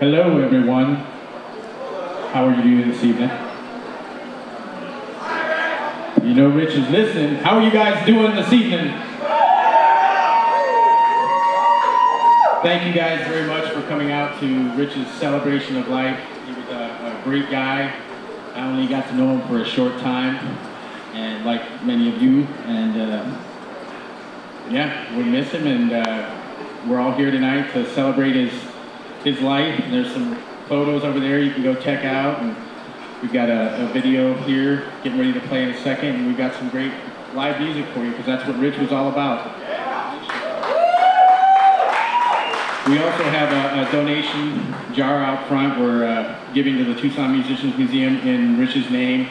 Hello, everyone. How are you doing this evening? You know Rich is listening. How are you guys doing this evening? Thank you guys very much for coming out to Rich's celebration of life. He was a, a great guy. I only got to know him for a short time, and like many of you, and uh, yeah, we miss him, and uh, we're all here tonight to celebrate his his life. There's some photos over there you can go check out, and we've got a, a video here getting ready to play in a second, and we've got some great live music for you because that's what Rich was all about. We also have a, a donation jar out front. We're uh, giving to the Tucson Musicians Museum in Rich's name.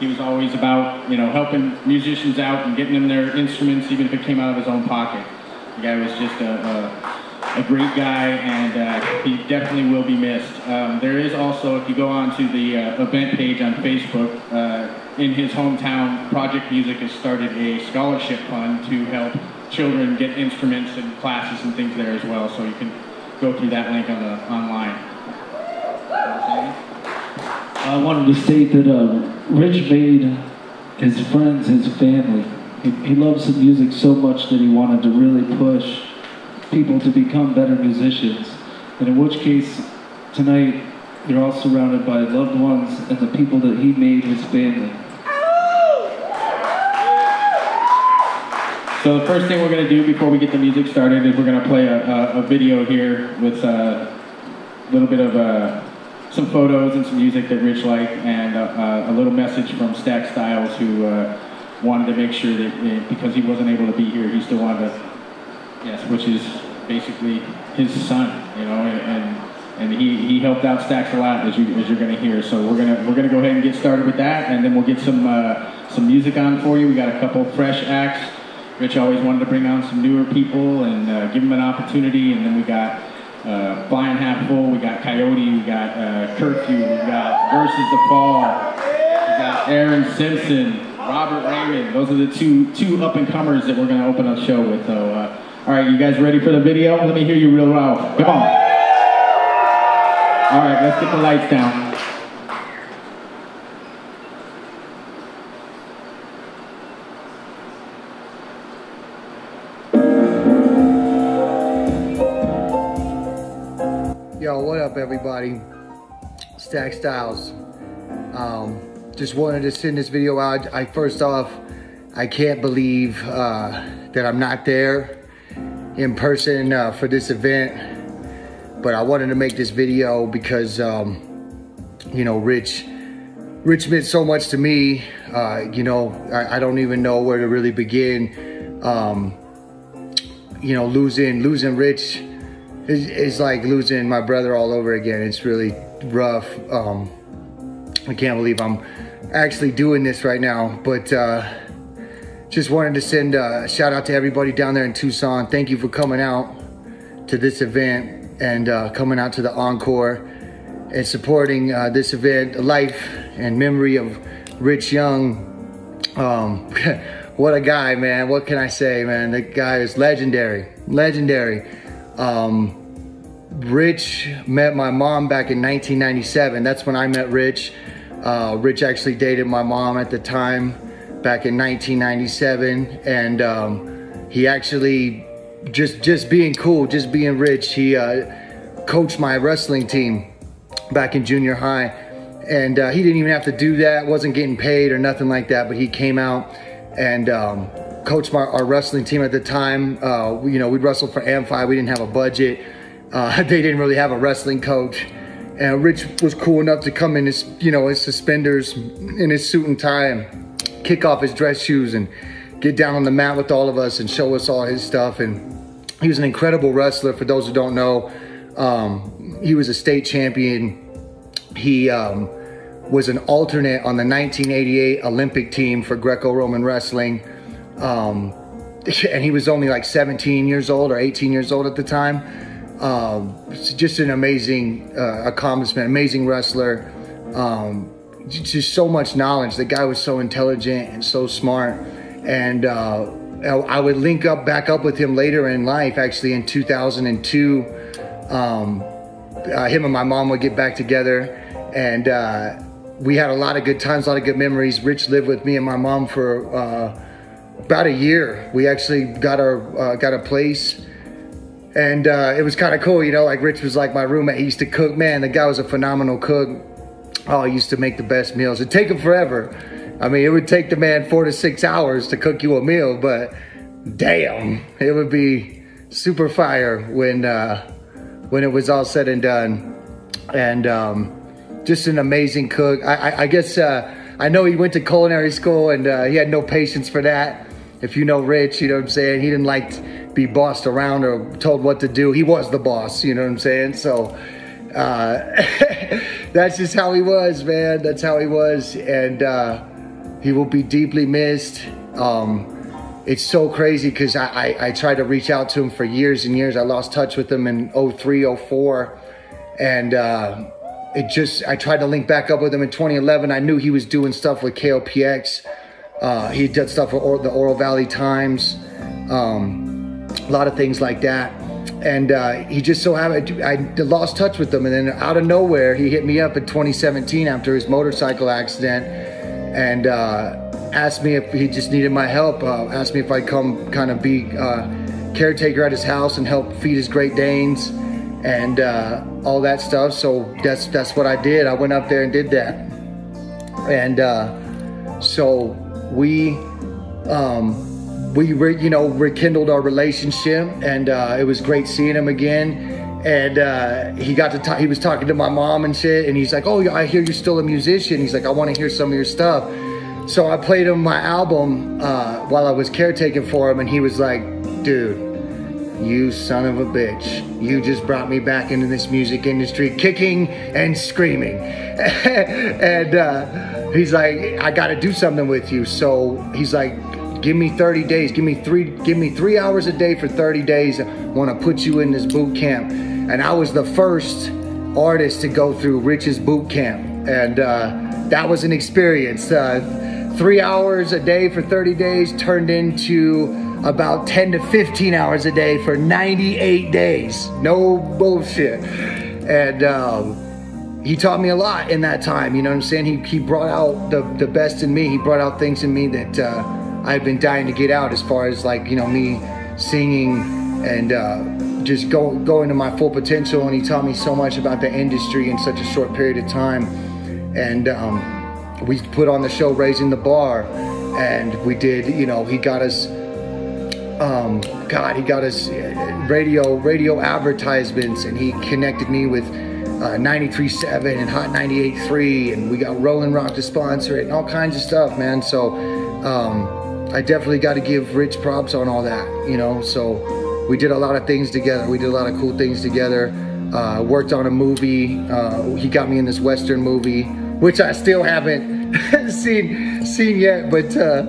He was always about, you know, helping musicians out and getting them their instruments, even if it came out of his own pocket. The guy was just a, a, a great guy, and uh, he definitely will be missed. Um, there is also, if you go on to the uh, event page on Facebook, uh, in his hometown, Project Music has started a scholarship fund to help children get instruments and classes and things there as well. So you can go through that link on the online. I wanted to state that uh, Rich made his friends his family. He, he loves the music so much that he wanted to really push people to become better musicians. And in which case, tonight, you're all surrounded by loved ones and the people that he made his family. So the first thing we're going to do before we get the music started is we're going to play a, a, a video here with uh, a little bit of uh, some photos and some music that Rich liked and uh, a little message from Stack Styles who uh, wanted to make sure that uh, because he wasn't able to be here, he still wanted to, yes, which is basically his son, you know, and, and he, he helped out Stacks a lot as you as you're gonna hear. So we're gonna we're gonna go ahead and get started with that, and then we'll get some uh, some music on for you. We got a couple fresh acts. Rich always wanted to bring on some newer people and uh, give them an opportunity, and then we got uh, Flying Half Full, we got Coyote, we got uh, Curfew, we got Versus the Fall, we got Aaron Simpson, Robert Raymond. Those are the two two up and comers that we're gonna open the show with. So, uh, all right, you guys ready for the video? Let me hear you real loud. Come on. All right, let's get the lights down. Yo, what up, everybody? Stack Styles. Um, just wanted to send this video out. I first off, I can't believe uh, that I'm not there in person uh, for this event, but I wanted to make this video because, um, you know, Rich, Rich meant so much to me. Uh, you know, I, I, don't even know where to really begin. Um, you know, losing losing Rich is, is like losing my brother all over again. It's really rough. Um, I can't believe I'm actually doing this right now, but uh, just wanted to send a shout out to everybody down there in Tucson. Thank you for coming out to this event and uh, coming out to the encore and supporting uh, this event, life and memory of Rich Young. Um, what a guy, man. What can I say, man? The guy is legendary, legendary. Um, Rich met my mom back in 1997. That's when I met Rich. Uh, Rich actually dated my mom at the time back in 1997. And um, he actually, just, just being cool, just being Rich, he uh, coached my wrestling team back in junior high. And uh, he didn't even have to do that, wasn't getting paid or nothing like that, but he came out and um, coached my, our wrestling team at the time. Uh, you know, we'd wrestle for Amphi, we didn't have a budget. Uh, they didn't really have a wrestling coach. And Rich was cool enough to come in his, you know, his suspenders, in his suit and tie, and kick off his dress shoes and get down on the mat with all of us and show us all his stuff. And he was an incredible wrestler. For those who don't know, um, he was a state champion. He um, was an alternate on the 1988 Olympic team for Greco-Roman wrestling. Um, and he was only like 17 years old or 18 years old at the time. Um, just an amazing uh, accomplishment, amazing wrestler. Um, just so much knowledge. The guy was so intelligent and so smart. And uh, I would link up back up with him later in life, actually in 2002. Um, uh, him and my mom would get back together, and uh, we had a lot of good times, a lot of good memories. Rich lived with me and my mom for uh, about a year. We actually got our uh, got a place. And uh, it was kind of cool, you know. Like Rich was like my roommate. He used to cook. Man, the guy was a phenomenal cook. Oh, he used to make the best meals. It'd take him forever. I mean, it would take the man four to six hours to cook you a meal, but damn, it would be super fire when uh, when it was all said and done. And um, just an amazing cook. I, I, I guess uh, I know he went to culinary school and uh, he had no patience for that. If you know Rich, you know what I'm saying. He didn't like to be bossed around or told what to do. He was the boss. You know what I'm saying. So uh, that's just how he was, man. That's how he was, and uh, he will be deeply missed. Um, it's so crazy because I, I, I, tried to reach out to him for years and years. I lost touch with him in 03, 04. And uh, it just, I tried to link back up with him in 2011. I knew he was doing stuff with KOPX. Uh, he did stuff for or, the Oro Valley Times, um, a lot of things like that. And uh, he just so happened, I lost touch with him. And then out of nowhere, he hit me up in 2017 after his motorcycle accident and uh, asked me if he just needed my help. Uh, asked me if I'd come kind of be uh, caretaker at his house and help feed his Great Danes and uh, all that stuff. So that's that's what I did. I went up there and did that. And uh, so we um, we re, you know rekindled our relationship, and uh, it was great seeing him again. And uh, he got to talk, he was talking to my mom and shit, and he's like, "Oh, I hear you're still a musician." He's like, "I want to hear some of your stuff." So I played him my album uh, while I was caretaking for him, and he was like, "Dude, you son of a bitch. You just brought me back into this music industry kicking and screaming. and uh, he's like, I got to do something with you. So he's like, give me 30 days. Give me three, give me three hours a day for 30 days. I want to put you in this boot camp. And I was the first artist to go through Rich's boot camp. And uh, that was an experience. Uh, three hours a day for 30 days turned into about 10 to 15 hours a day for 98 days. No bullshit. And um, he taught me a lot in that time. You know what I'm saying? He, he brought out the, the best in me. He brought out things in me that uh, I've been dying to get out as far as like, you know, me singing and uh, just go, going to my full potential. And he taught me so much about the industry in such a short period of time. And um, we put on the show Raising the Bar. And we did, you know, he got us um, God, he got us uh, radio radio advertisements, and he connected me with uh, 93.7 and Hot 98.3, and we got Rolling Rock to sponsor it, and all kinds of stuff, man. So um, I definitely got to give Rich props on all that, you know. So we did a lot of things together. We did a lot of cool things together. Uh, worked on a movie. Uh, he got me in this Western movie, which I still haven't seen seen yet, but. Uh,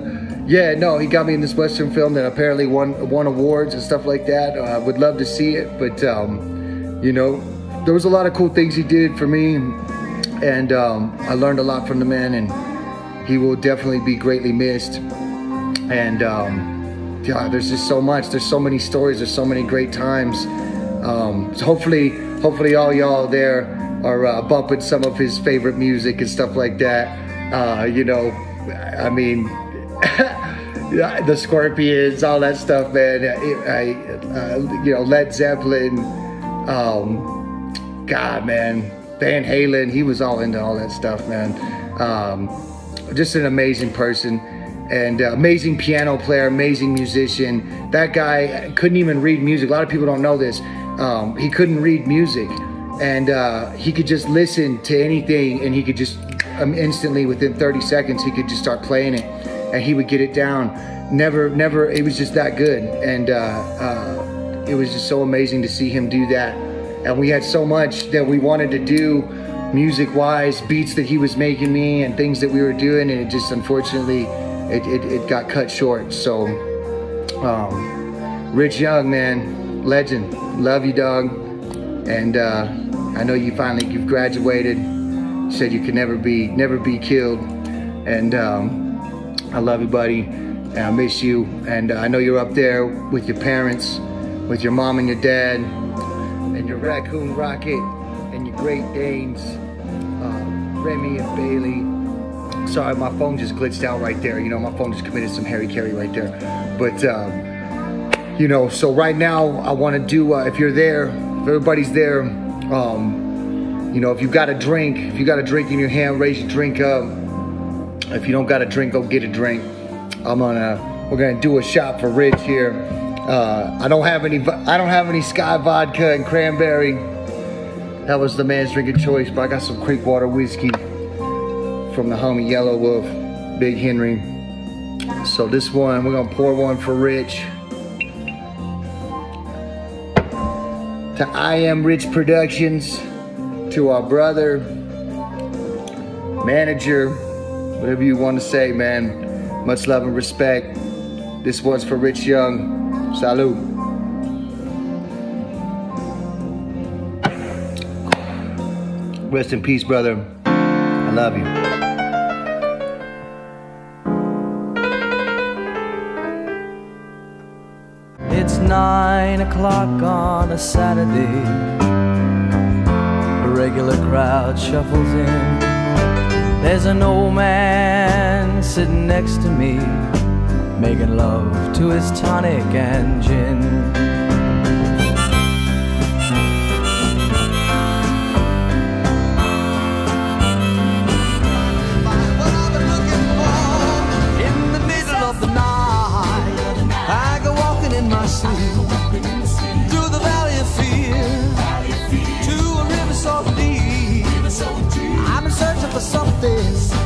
yeah, no, he got me in this Western film that apparently won won awards and stuff like that. I uh, would love to see it, but um, you know, there was a lot of cool things he did for me, and um, I learned a lot from the man, and he will definitely be greatly missed. And um, yeah, there's just so much. There's so many stories. There's so many great times. Um, so hopefully, hopefully all y'all there are uh, bumping some of his favorite music and stuff like that. Uh, you know, I mean. the Scorpions, all that stuff, man. I, I uh, you know, Led Zeppelin, um, God, man, Van Halen. He was all into all that stuff, man. Um, just an amazing person and amazing piano player, amazing musician. That guy couldn't even read music. A lot of people don't know this. Um, he couldn't read music, and uh, he could just listen to anything, and he could just um, instantly, within 30 seconds, he could just start playing it and he would get it down. Never, never, it was just that good. And uh, uh, it was just so amazing to see him do that. And we had so much that we wanted to do music wise, beats that he was making me and things that we were doing. And it just, unfortunately, it, it, it got cut short. So, um, Rich Young, man, legend. Love you, dog. And uh, I know you finally, you've graduated. You said you could never be, never be killed. And, um, I love you, buddy, and I miss you. And uh, I know you're up there with your parents, with your mom and your dad, and your raccoon rocket. and your Great Danes, uh, Remy and Bailey. Sorry, my phone just glitched out right there. You know, my phone just committed some Harry Carey right there. But, um, you know, so right now I want to do, uh, if you're there, if everybody's there, um, you know, if you got a drink, if you got a drink in your hand, raise your drink up. If you don't got a drink, go get a drink. I'm gonna, we're gonna do a shot for Rich here. Uh, I don't have any, I don't have any Skyy vodka and cranberry. That was the man's drinking choice, but I got some Creekwater whiskey from the homie Yelawolf, Big Henry. So this one, we're gonna pour one for Rich. To I Am Rich Productions, to our brother, manager, whatever you want to say, man. Much love and respect. This one's for Rich Young. Salute. Rest in peace, brother. I love you. Nine o'clock on a Saturday. A regular crowd shuffles in. There's an old man sitting next to me, making love to his tonic and gin. Of something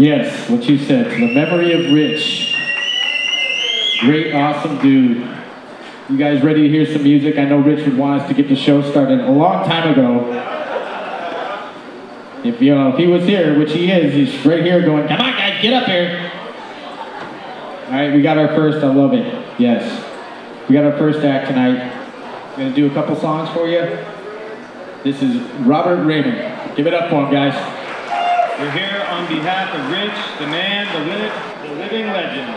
Yes, what you said. To the memory of Rich. Great, awesome dude. You guys ready to hear some music? I know Rich would want us to get the show started a long time ago. If you know, if he was here, which he is, he's right here going, "Come on, guys, get up here!" All right, we got our first. I love it. Yes, we got our first act tonight. Gonna do a couple songs for you. This is Robert Raymond. Give it up for him, guys. On behalf of Rich, the man, the, li- the living legend.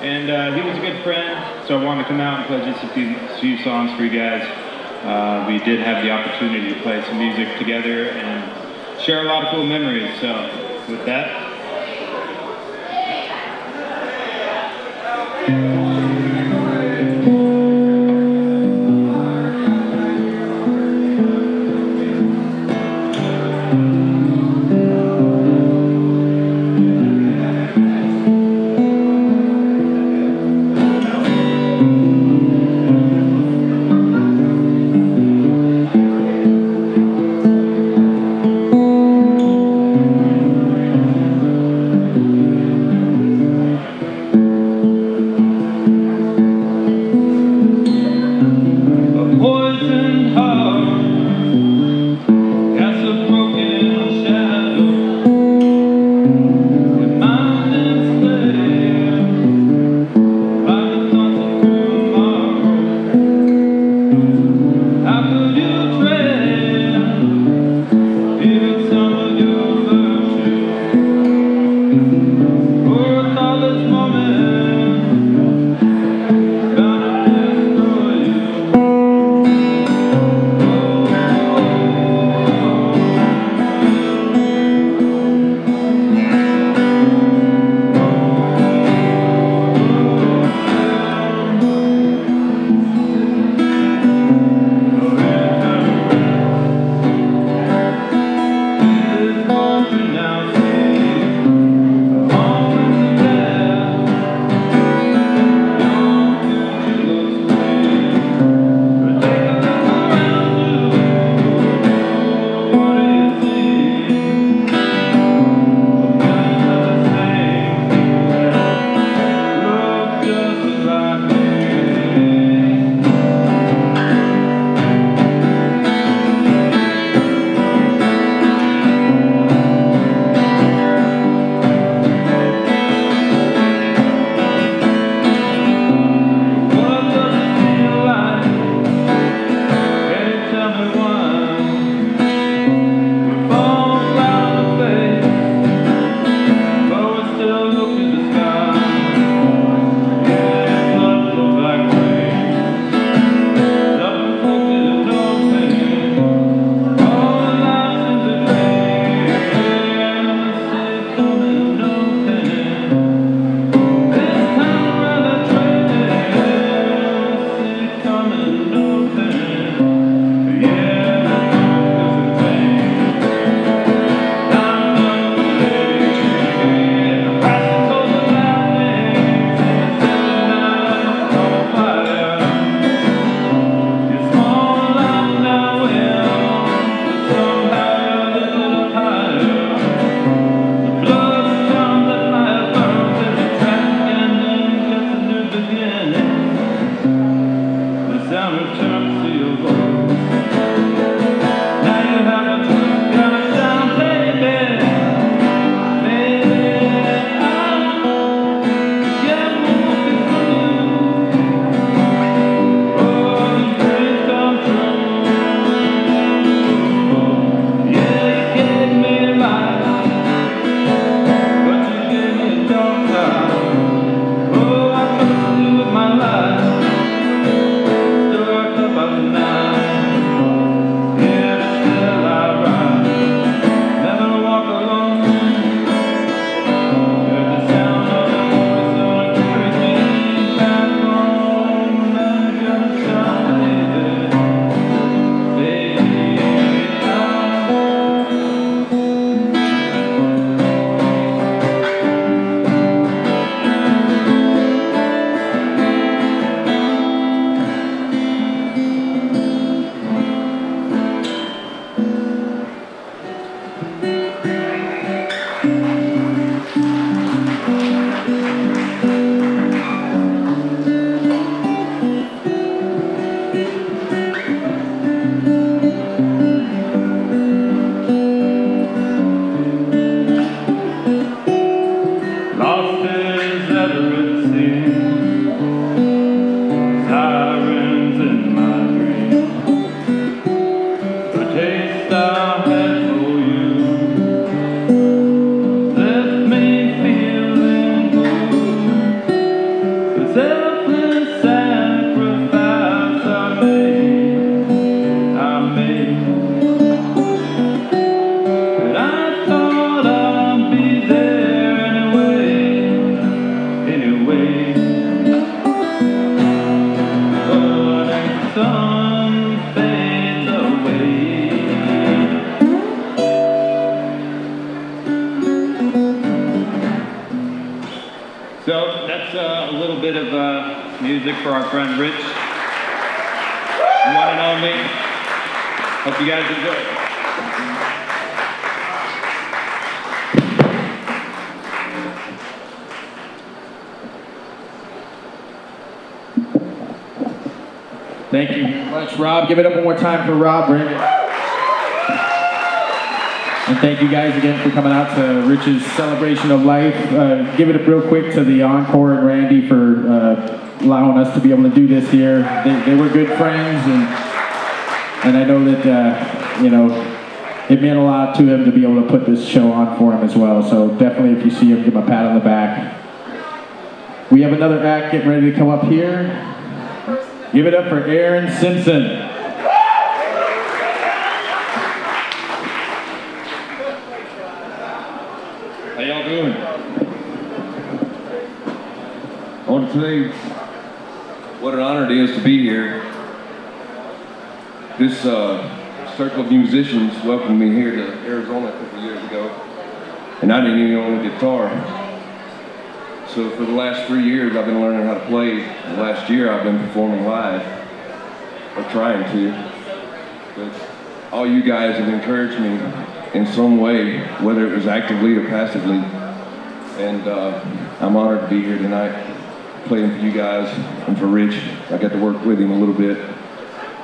And uh, he was a good friend, so I wanted to come out and play just a few, few songs for you guys. Uh, we did have the opportunity to play some music together and share a lot of cool memories. So, with that, Rob. Give it up one more time for Rob. And thank you guys again for coming out to Rich's celebration of life. Uh, give it up real quick to the Encore and Randy for uh, allowing us to be able to do this here. They, they were good friends, and and I know that uh, you know it meant a lot to him to be able to put this show on for him as well. So definitely, if you see him, give him a pat on the back. We have another act getting ready to come up here. Give it up for Aaron Simpson. How y'all doing? I want to tell you what an honor it is to be here. This uh, circle of musicians welcomed me here to Arizona a couple years ago, and I didn't even own a guitar. So for the last three years, I've been learning how to play. The last year, I've been performing live, or trying to. But all you guys have encouraged me in some way, whether it was actively or passively. And uh, I'm honored to be here tonight, playing for you guys and for Rich. I got to work with him a little bit.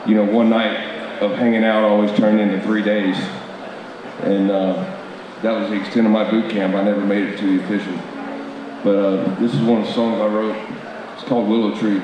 You know, one night of hanging out always turned into three days. And uh, that was the extent of my boot camp. I never made it to the official. But uh, this is one of the songs I wrote. It's called Willow Tree.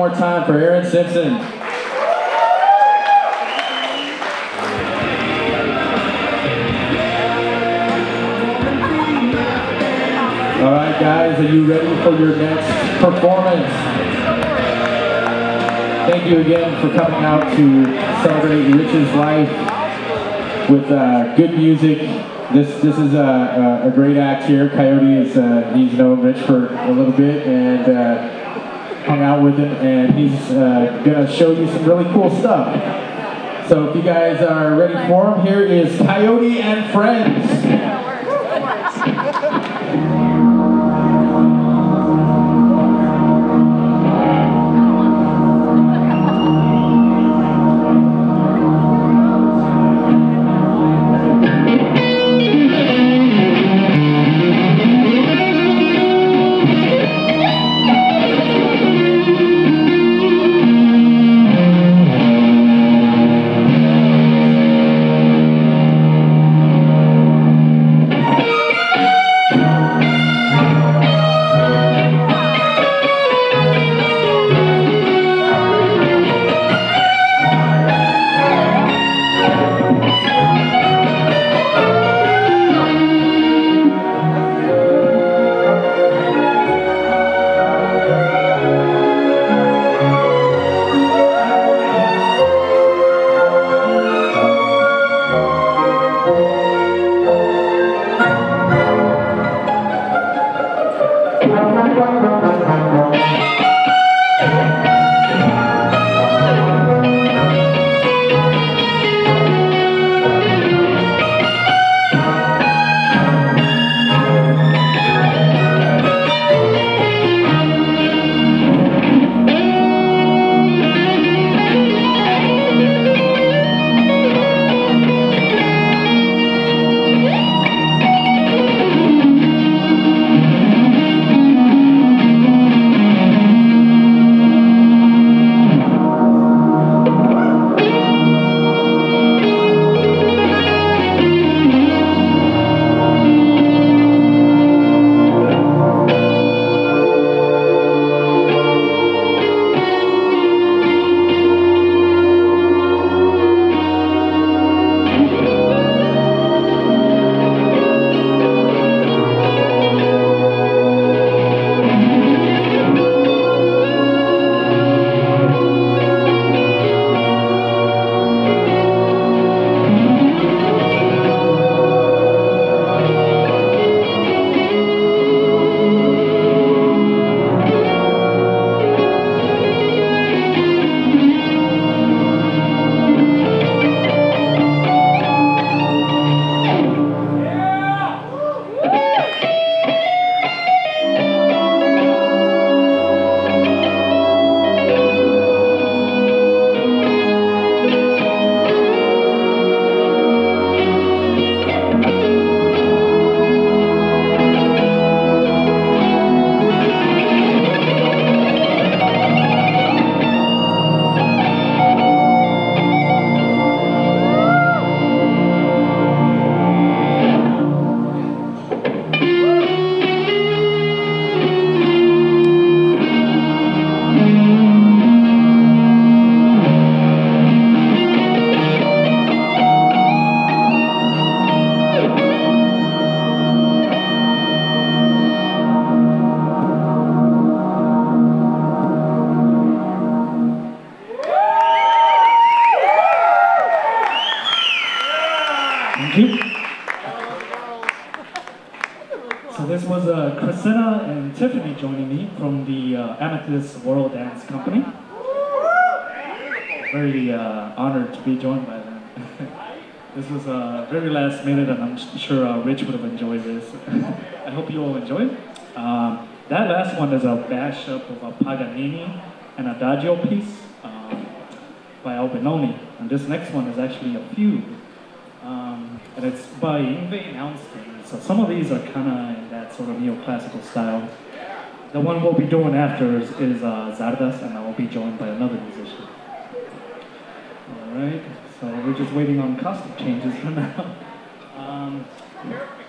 more time for Aaron Simpson. All right, guys, are you ready for your next performance? Thank you again for coming out to celebrate Rich's life with uh, good music, this this is a, a, great act here. Coyote is uh, he's known Rich for a little bit, and uh, hung out with him, and he's uh, gonna show you some really cool stuff. So if you guys are ready for him, here is Coyote and Friends. After is, is uh, Czardas, and I will be joined by another musician. All right, so we're just waiting on costume changes for now. Um,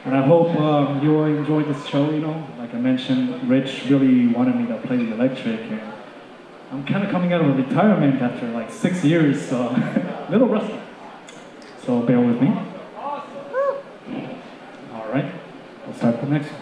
and I hope um, you all enjoyed this show, you know. Like I mentioned, Rich really wanted me to play the electric, and I'm kind of coming out of retirement after like six years, so a little rusty. So bear with me. All right, we'll start the next one.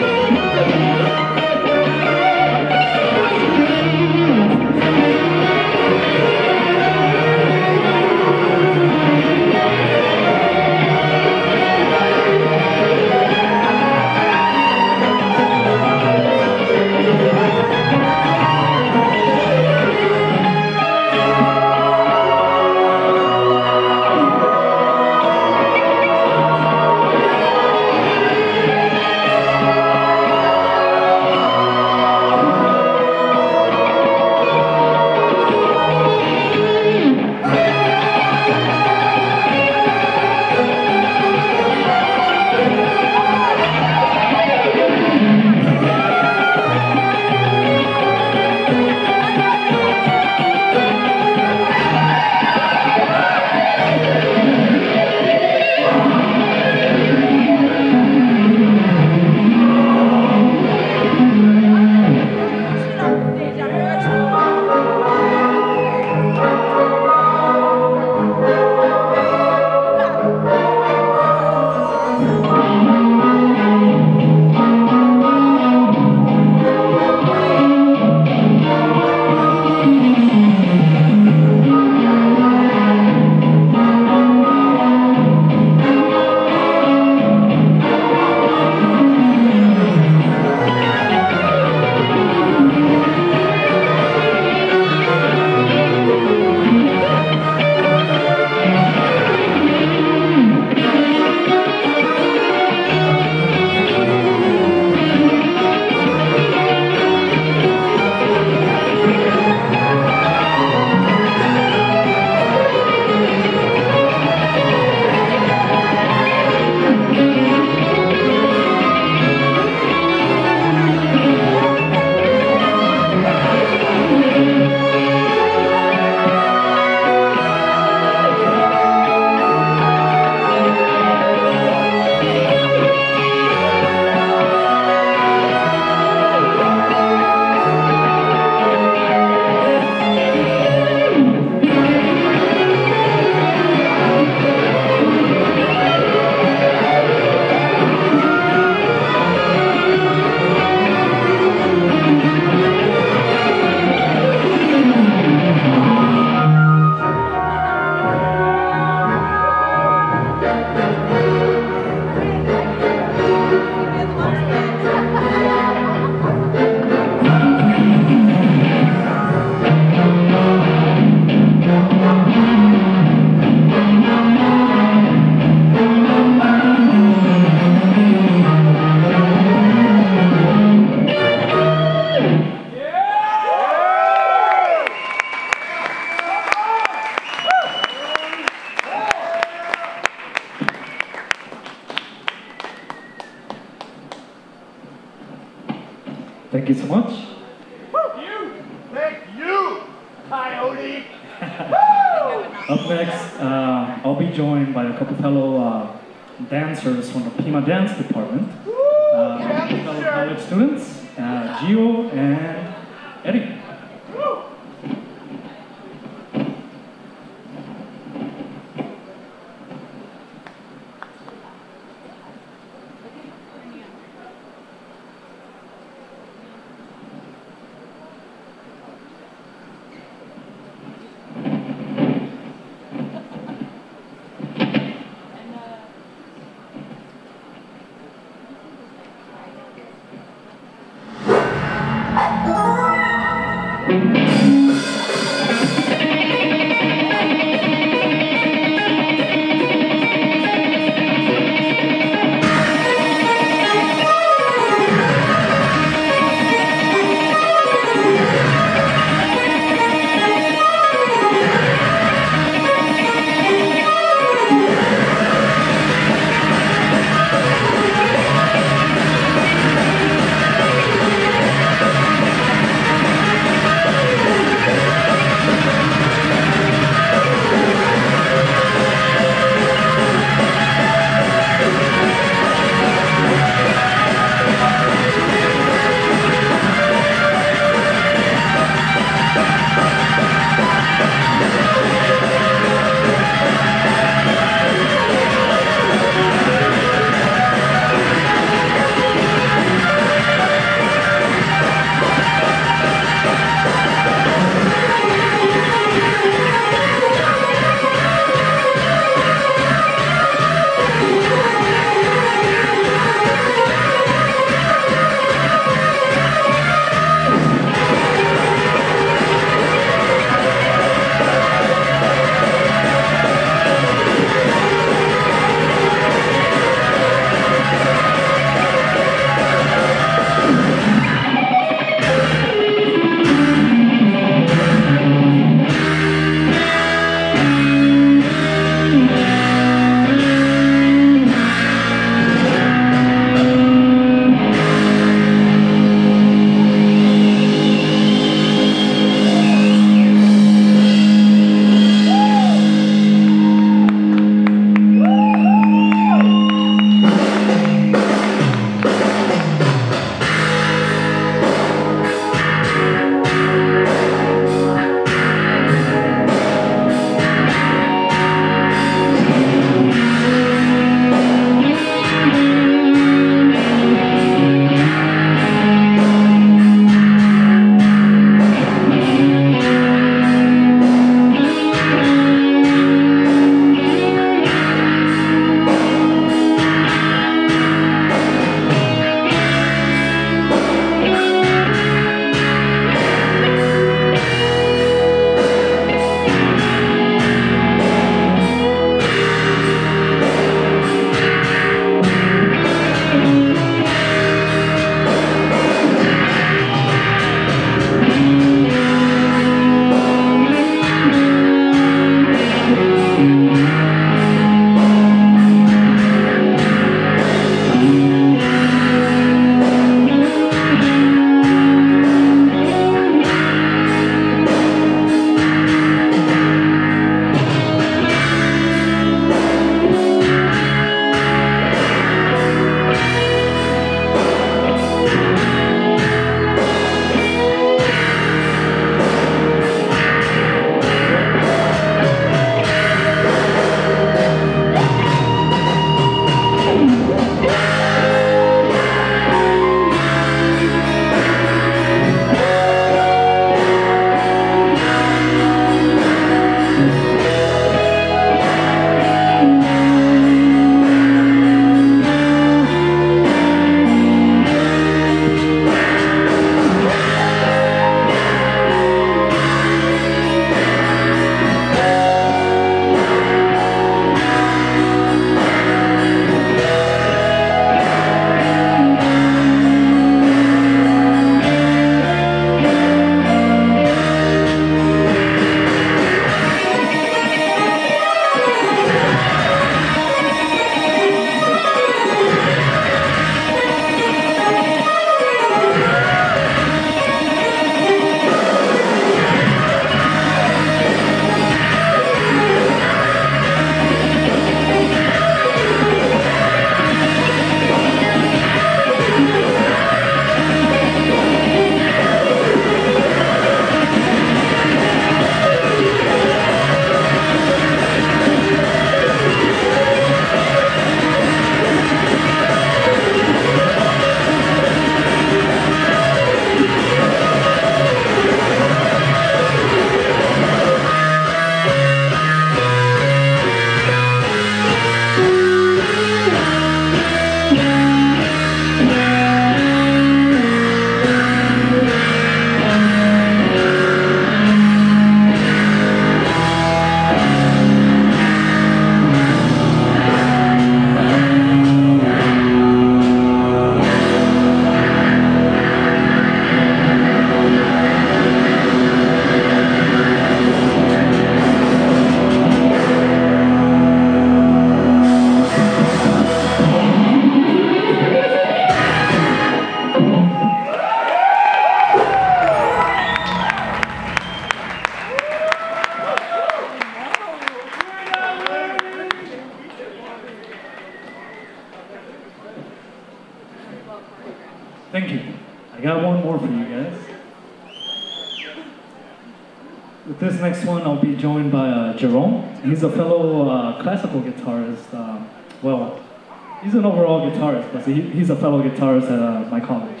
He, he's a fellow guitarist at uh, my college.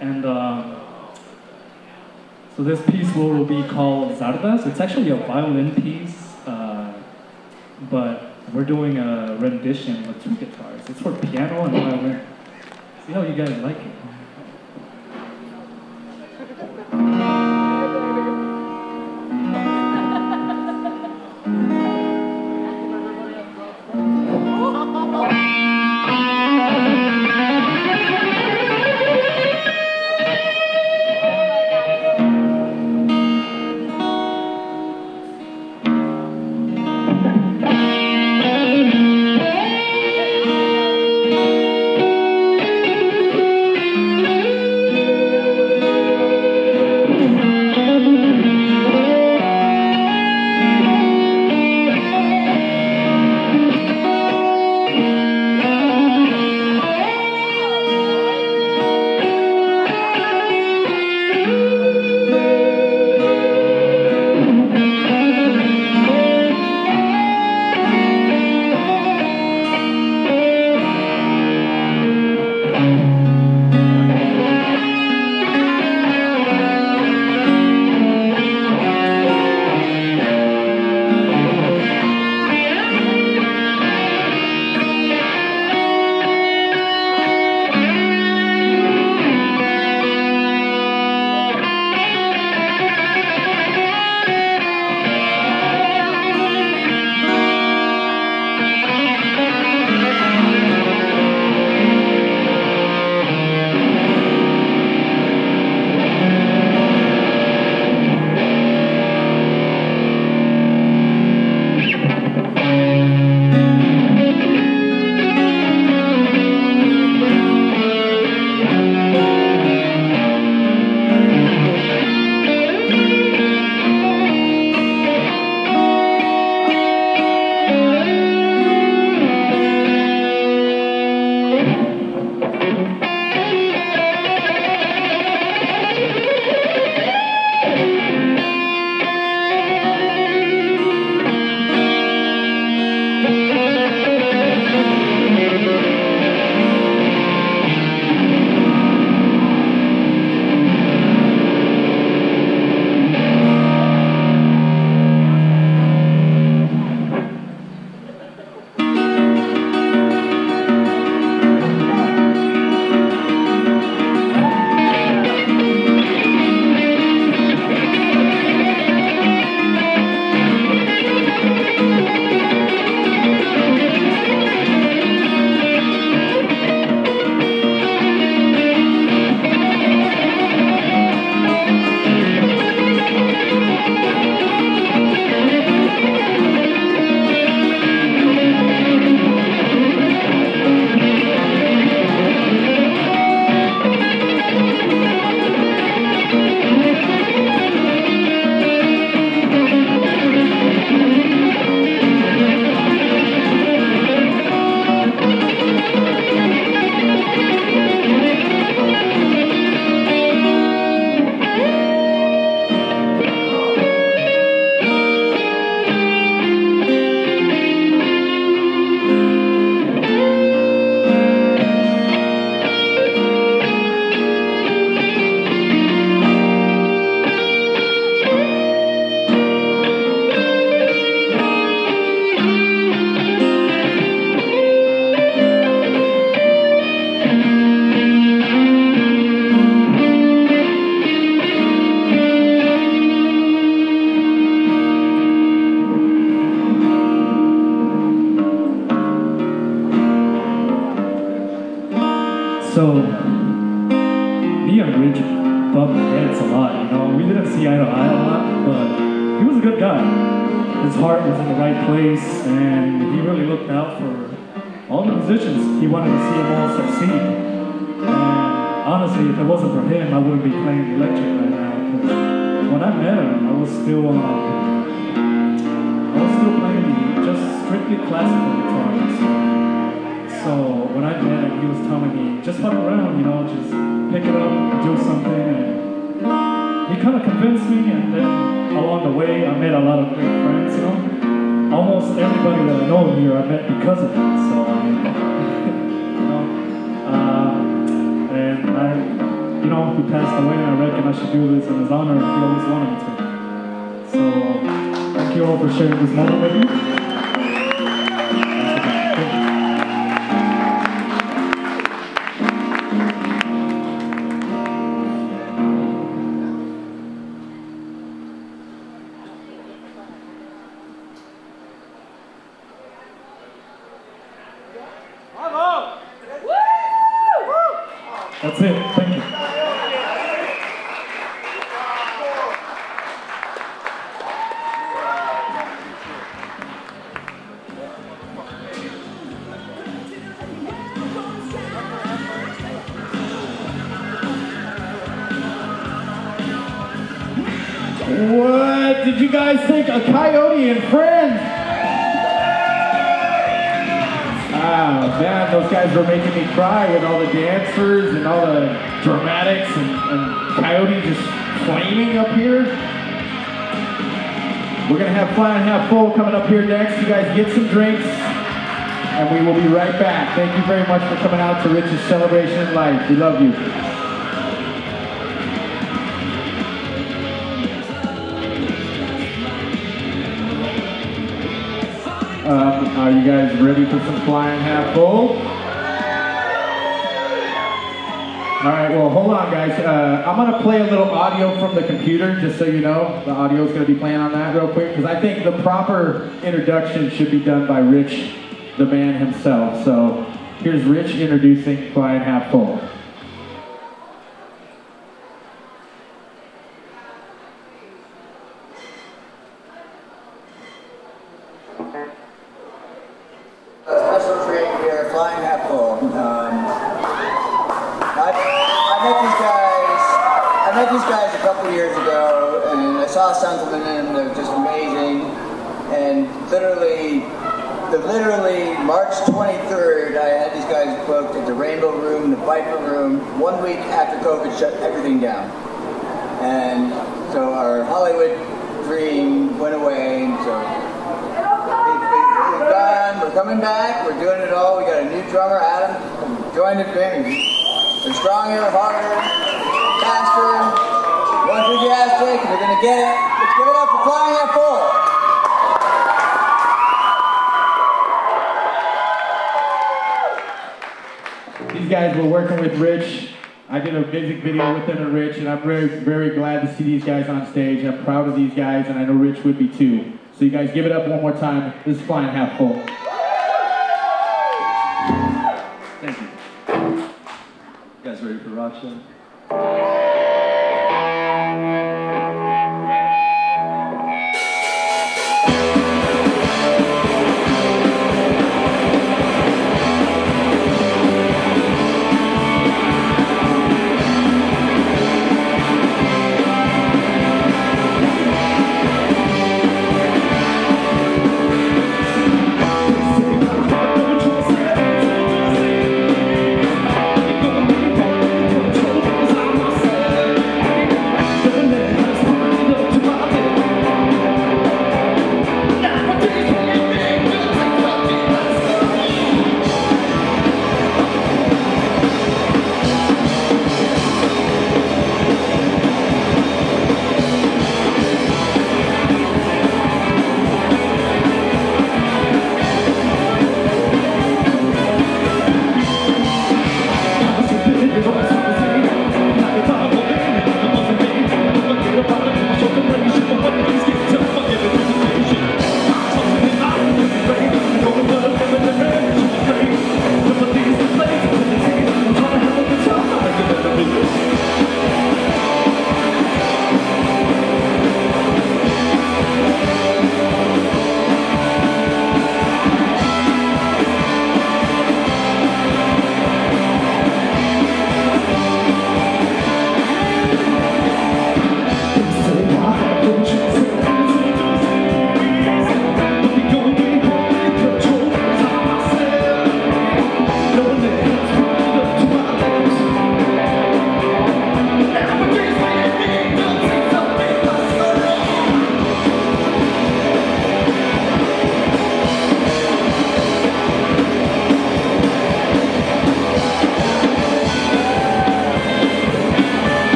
And um, so this piece will be called Czardas. It's actually a violin piece, uh, but we're doing a rendition with two guitars. It's for piano and violin. See how you guys like it. celebration of life. We love you. Um, are you guys ready for some flying half full? All right, well, hold on, guys. Uh, I'm going to play a little audio from the computer, just so you know. The audio is going to be playing on that real quick, because I think the proper introduction should be done by Rich, the man himself. So Here's Rich introducing Flying Half Full. these guys, and I know Rich would be too. So you guys give it up one more time. This is flying half full. Thank you. You guys ready for rock show?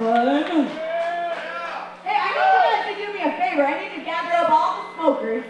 Amen. Hey, I need you guys to do me a favor. I need to gather up all the smokers.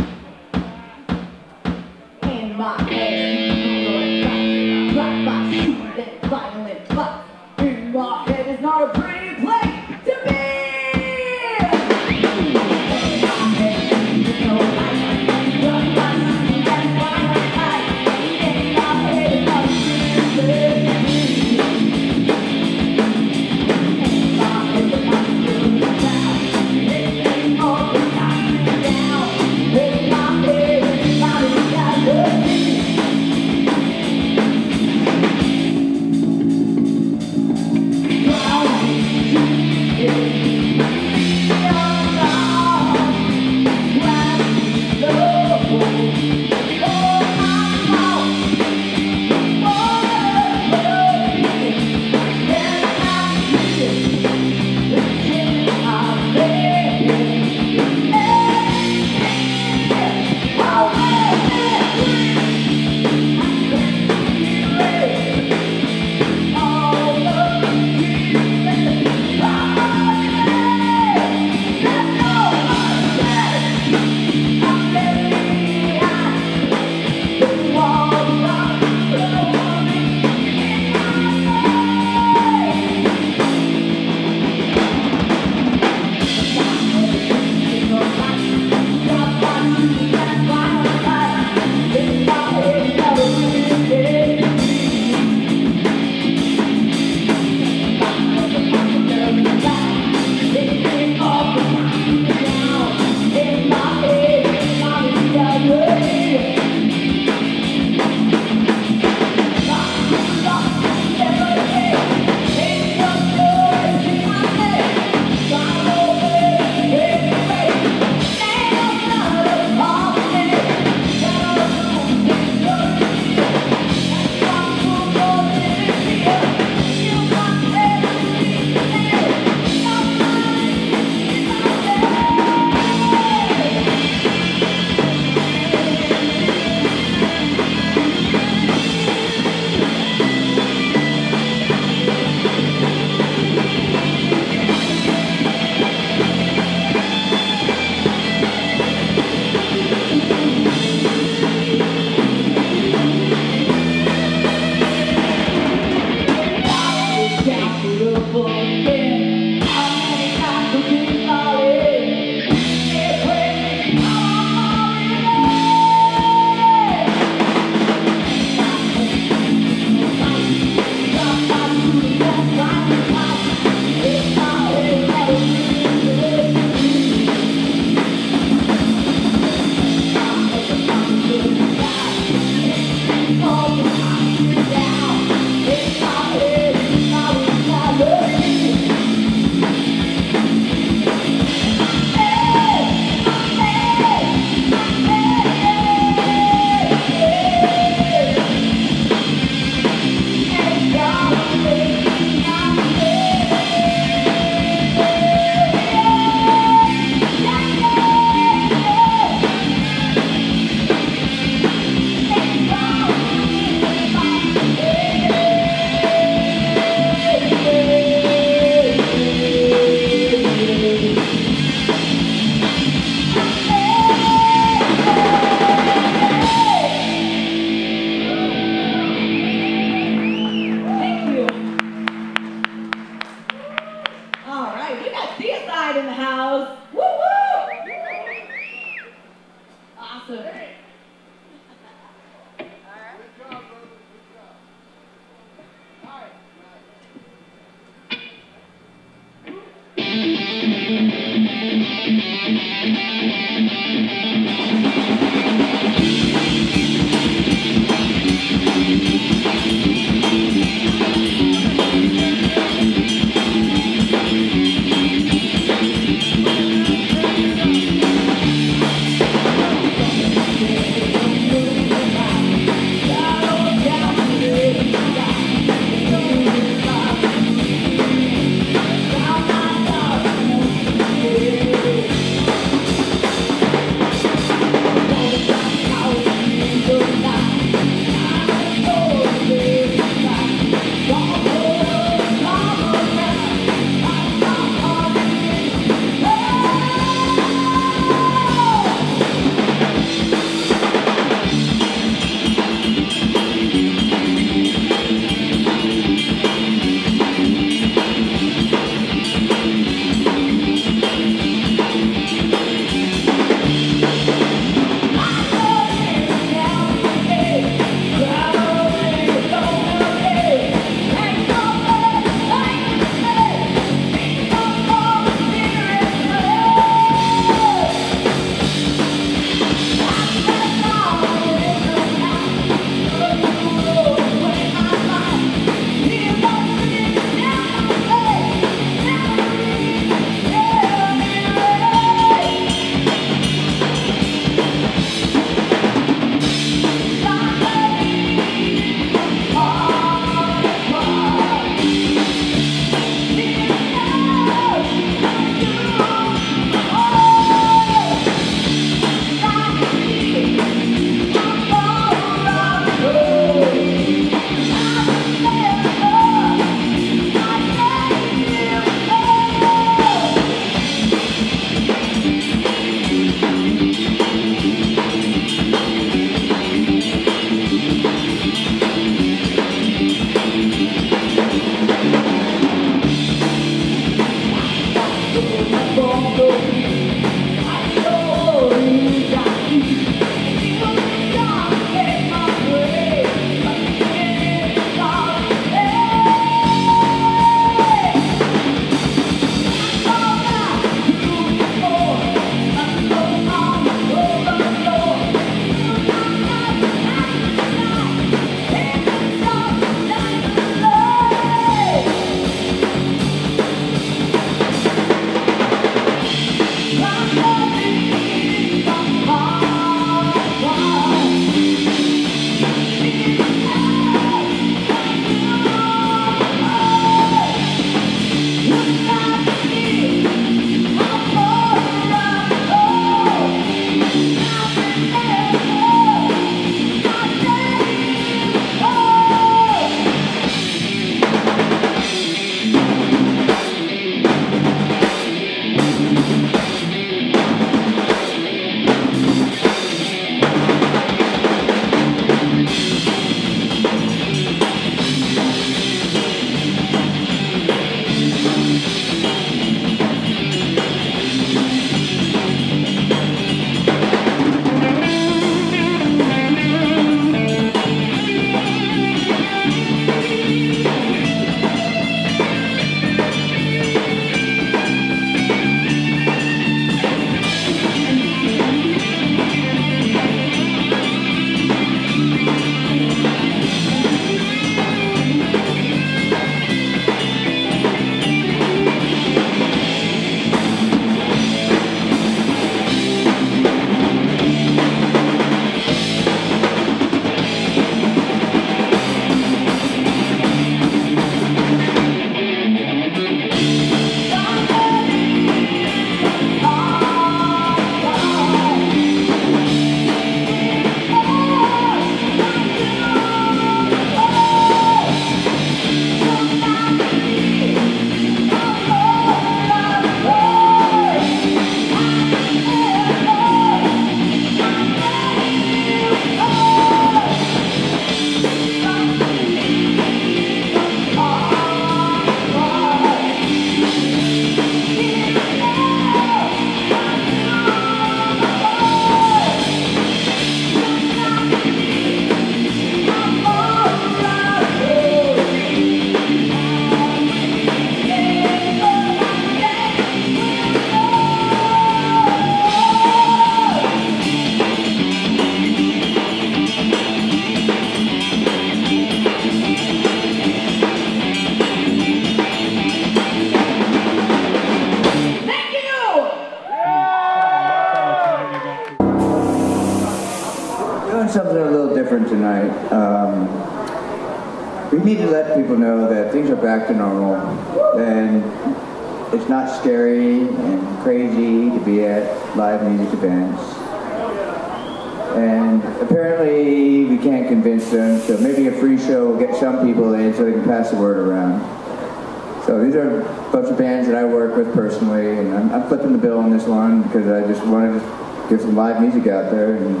Some live music out there. And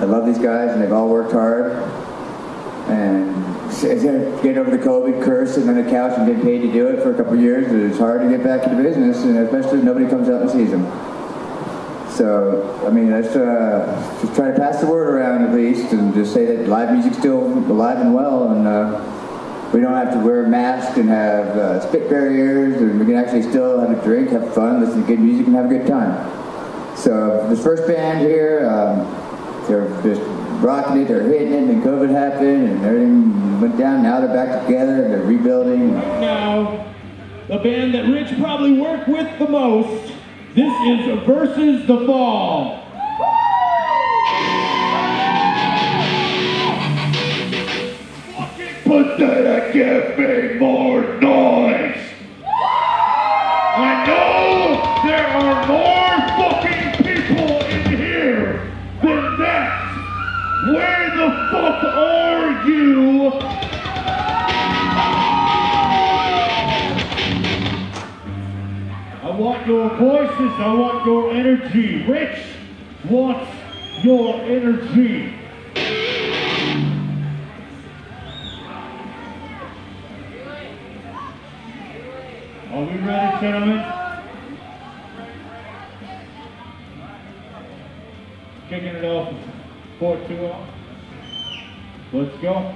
I love these guys, and they've all worked hard. And getting over the COVID curse sitting on the couch and getting paid to do it for a couple years, it's hard to get back into business, and especially if nobody comes out and sees them. So, I mean, let's uh, just try to pass the word around at least, and just say that live music's still alive and well, and uh, we don't have to wear masks and have uh, spit barriers, and we can actually still have a drink, have fun, listen to good music, and have a good time. So, this first band here, um, they're just rocking it, they're hitting it, and then COVID happened, and everything went down. Now they're back together, and they're rebuilding. Now, the band that Rich probably worked with the most, this is Versus the Fall. Pathetic, give me more noise. I know there are more fucking Where the fuck are you? I want your voices, I want your energy. Rich wants your energy. Are we ready, gentlemen? Kicking it off, four, two, off. Let's go.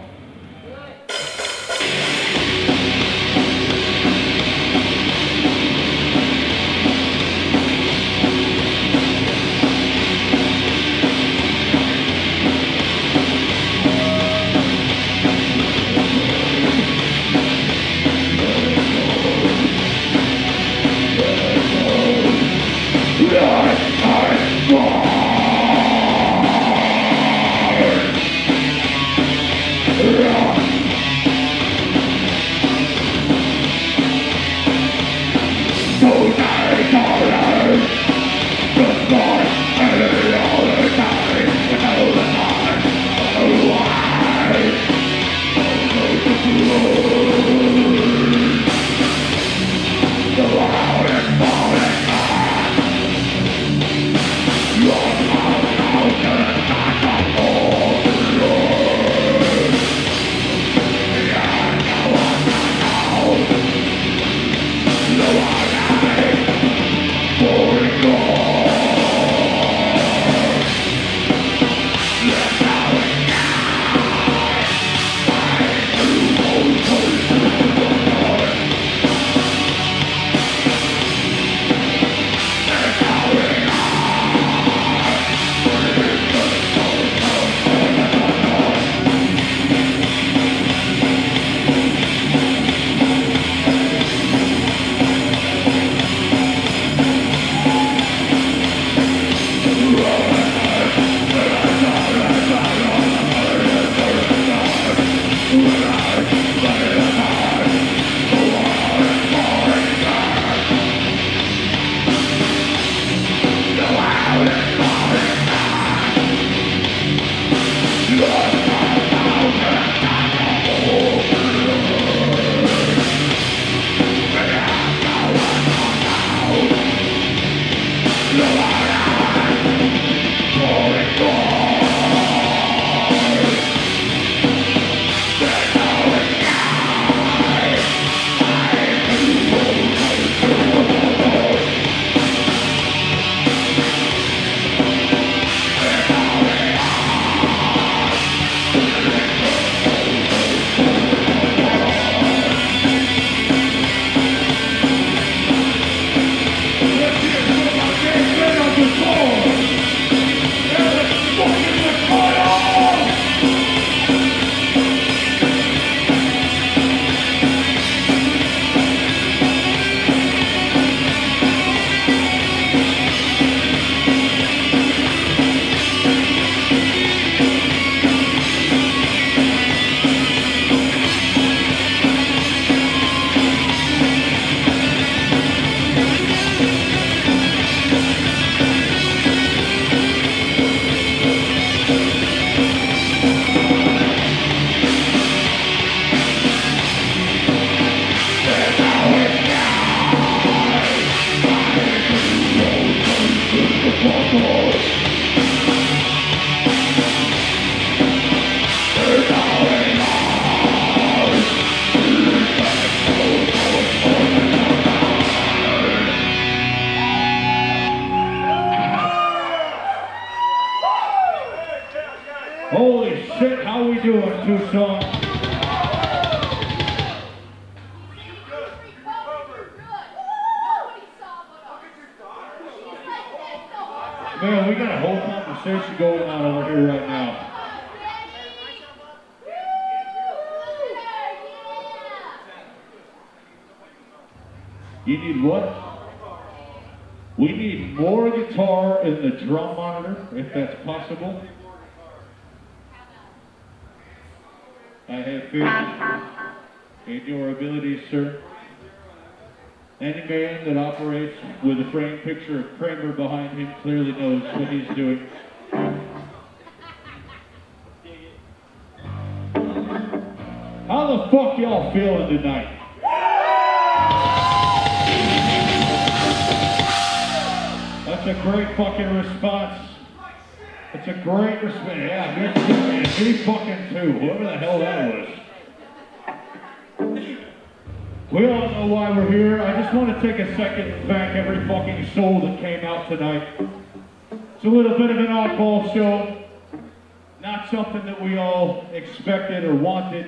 Or wanted.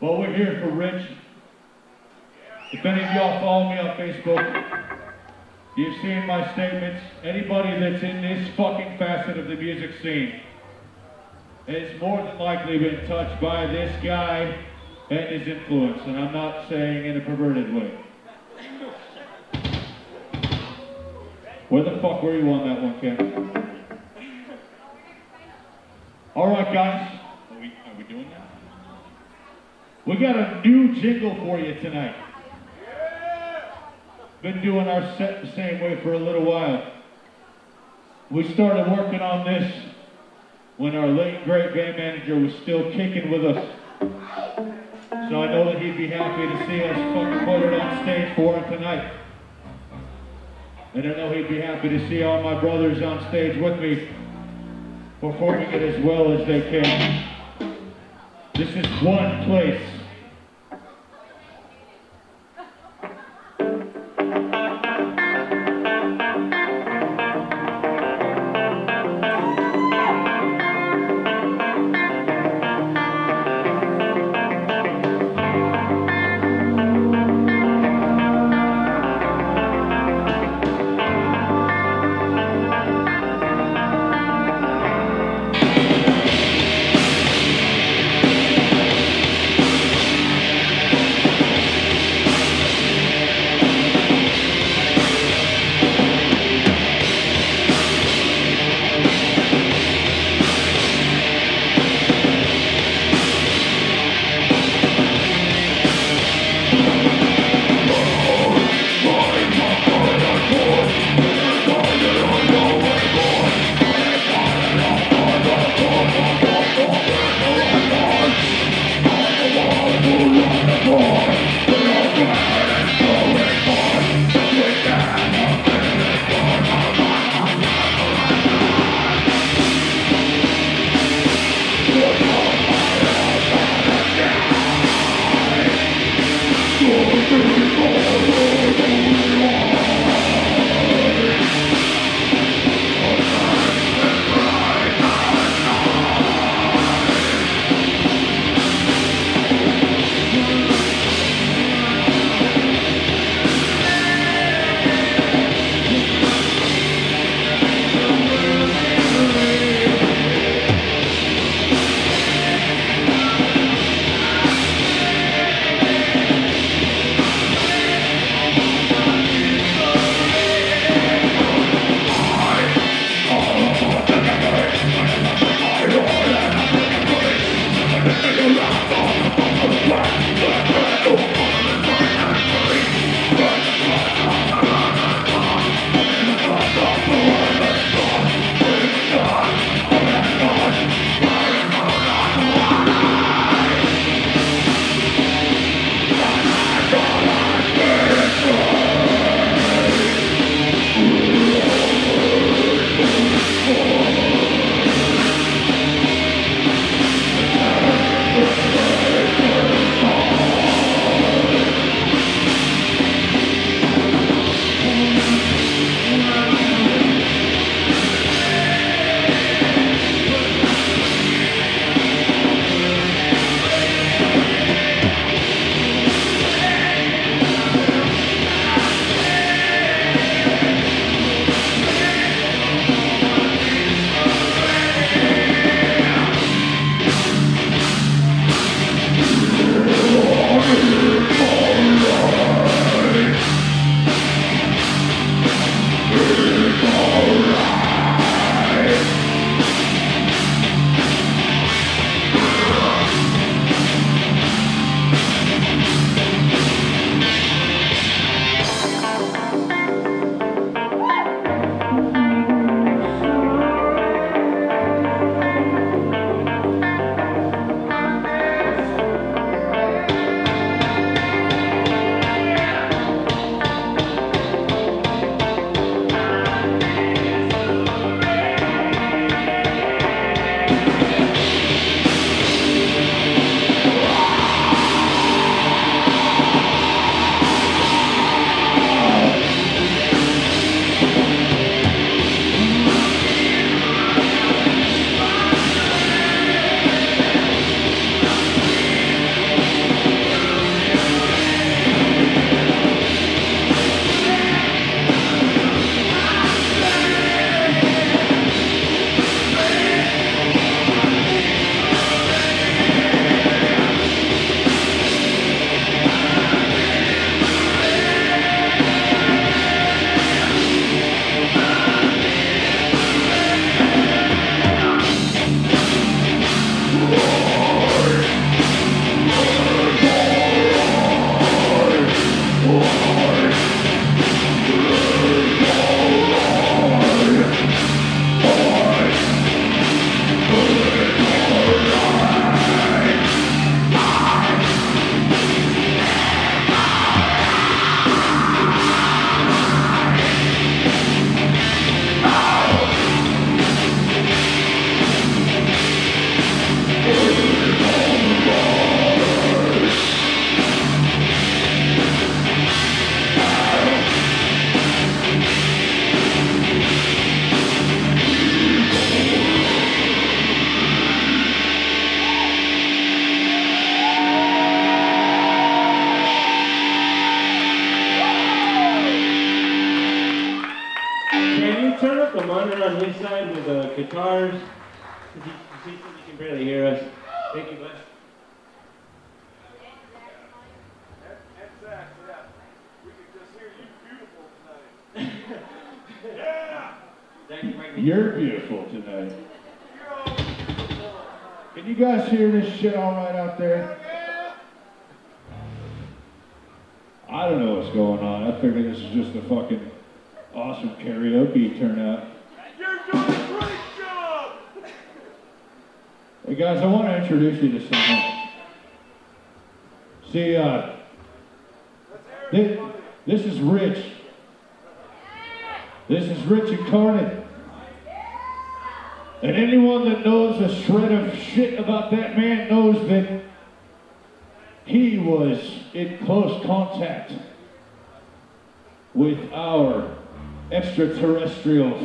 But we're here for Rich. If any of y'all follow me on Facebook, you've seen my statements. Anybody that's in this fucking facet of the music scene has more than likely been touched by this guy and his influence, and I'm not saying in a perverted way. Where the fuck were you on that one, Ken? All right, guys. We doing that? We got a new jingle for you tonight. Been doing our set the same way for a little while. We started working on this when our late great band manager was still kicking with us. So I know that he'd be happy to see us fucking put it on stage for him tonight. And I know he'd be happy to see all my brothers on stage with me, performing it as well as they can. This is one place.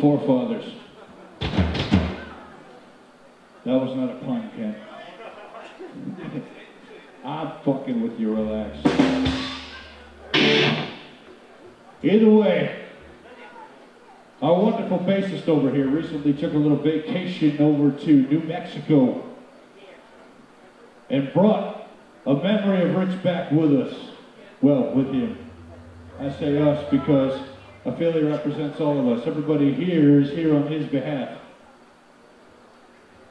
Forefathers. That was not a pun, Ken. I'm fucking with you, relax. Either way, our wonderful bassist over here recently took a little vacation over to New Mexico and brought a memory of Rich back with us. Well, with him. I say us because He represents all of us. Everybody here is here on his behalf.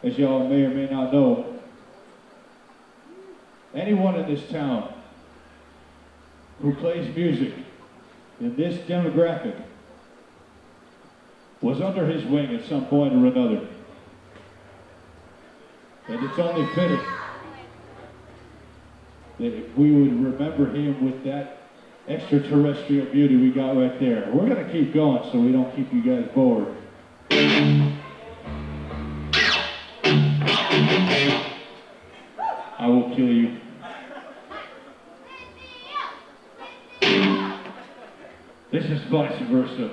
As y'all may or may not know, anyone in this town who plays music in this demographic was under his wing at some point or another. And it's only fitting that we would remember him with that extraterrestrial beauty we got right there. We're going to keep going so we don't keep you guys bored. I will kill you. This is vice versa.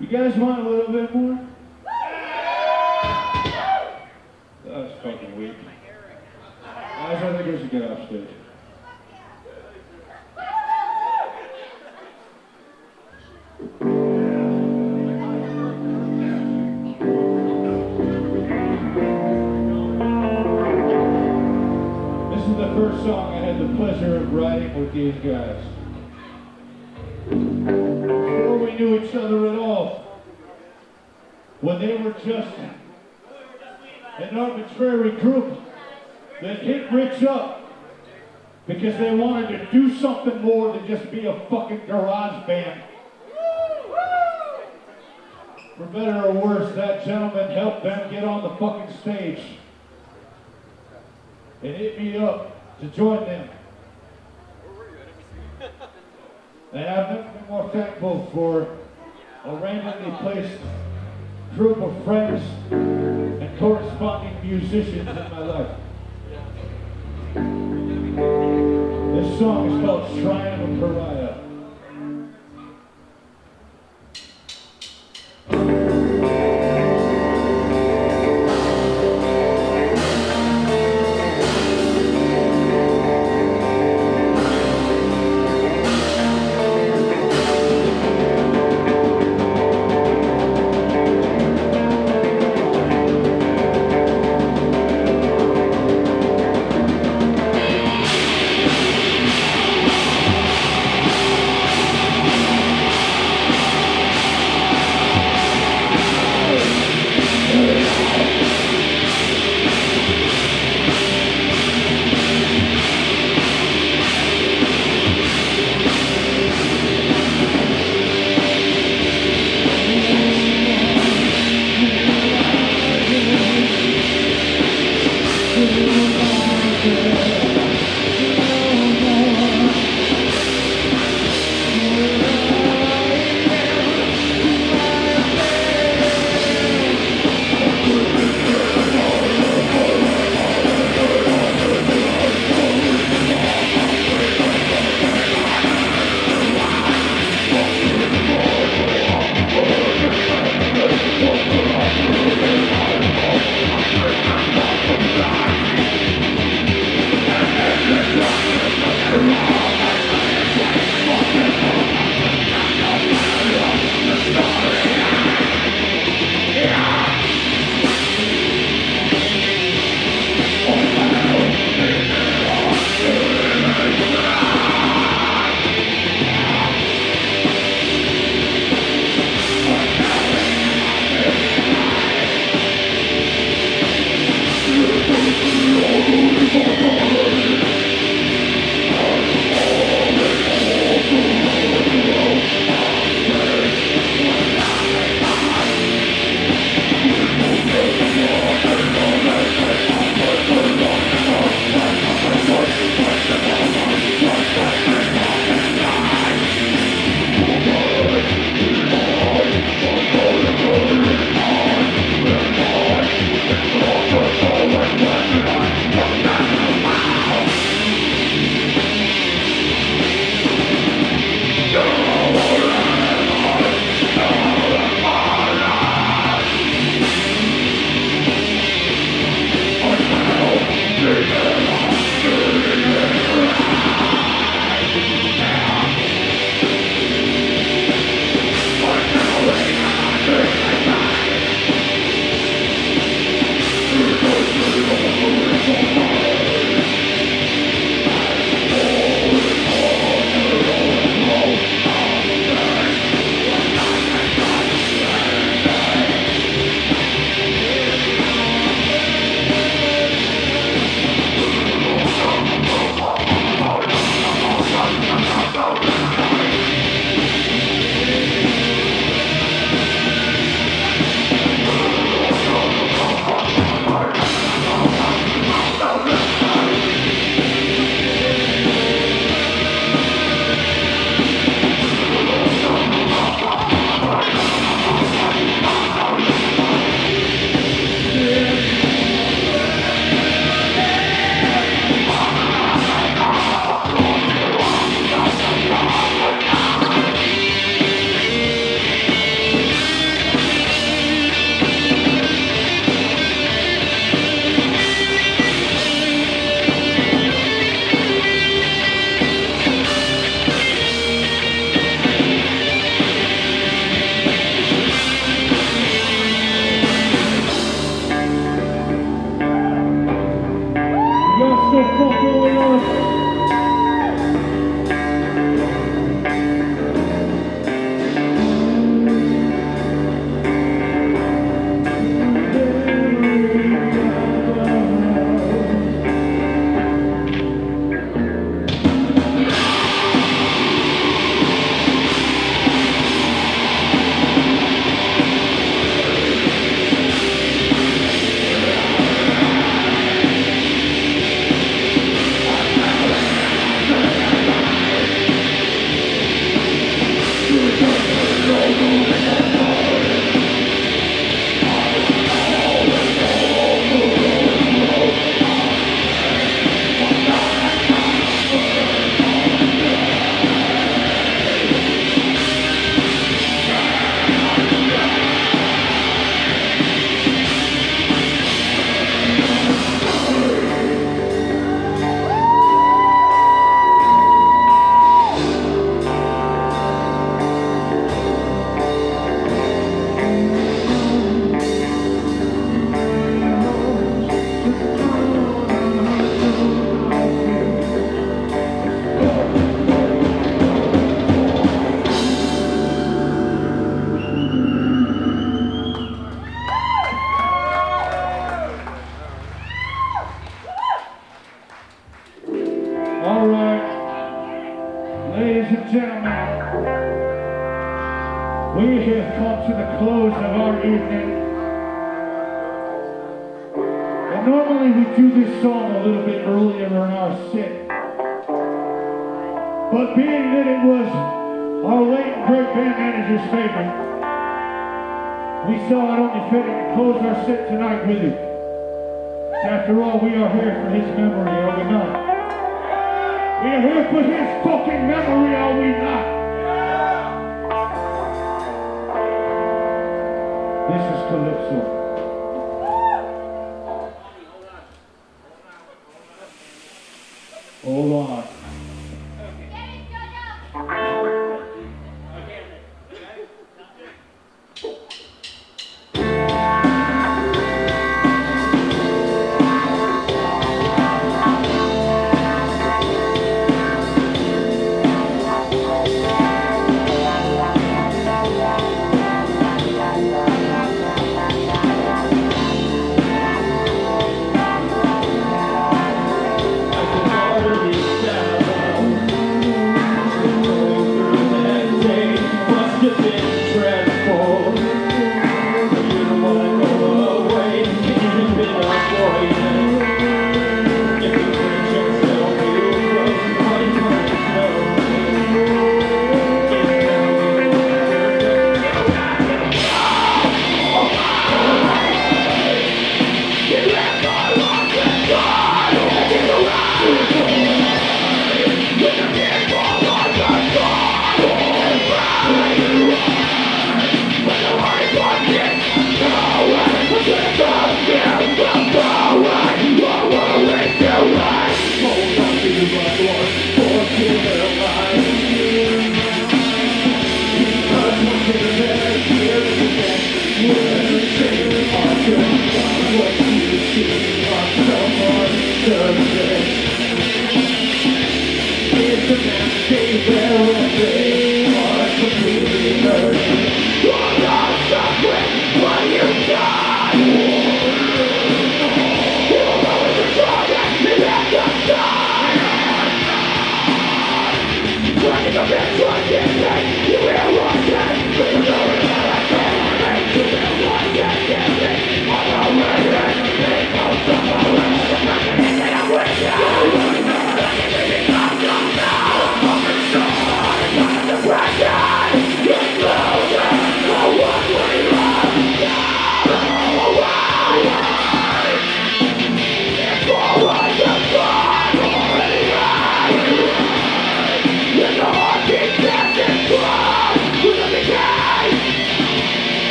You guys want a little bit more? That's fucking weak. Guys, I think we should get off stage. This is the first song I had the pleasure of writing with these guys. When they were just an arbitrary group that hit Rich up because they wanted to do something more than just be a fucking garage band. For better or worse, that gentleman helped them get on the fucking stage and hit me up to join them. And I've never been more thankful for a randomly placed group of friends and corresponding musicians in my life. This song is called Shrine of Pariah.